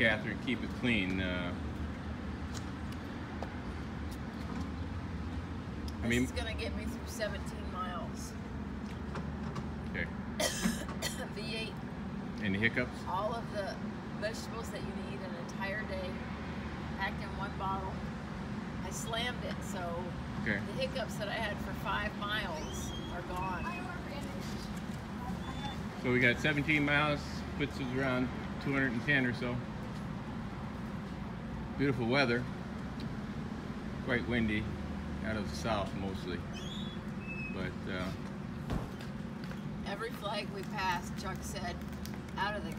Catherine, keep it clean. Uh, I This mean, is gonna get me through 17 miles. okay. V8, Any hiccups? all of the vegetables that you need an entire day, packed in one bottle. I slammed it, so Okay. the hiccups that I had for five miles are gone. So we got 17 miles, puts us around 210 or so. Beautiful weather. Quite windy, out of the south mostly. But uh, Every flag we passed, Chuck said, out of the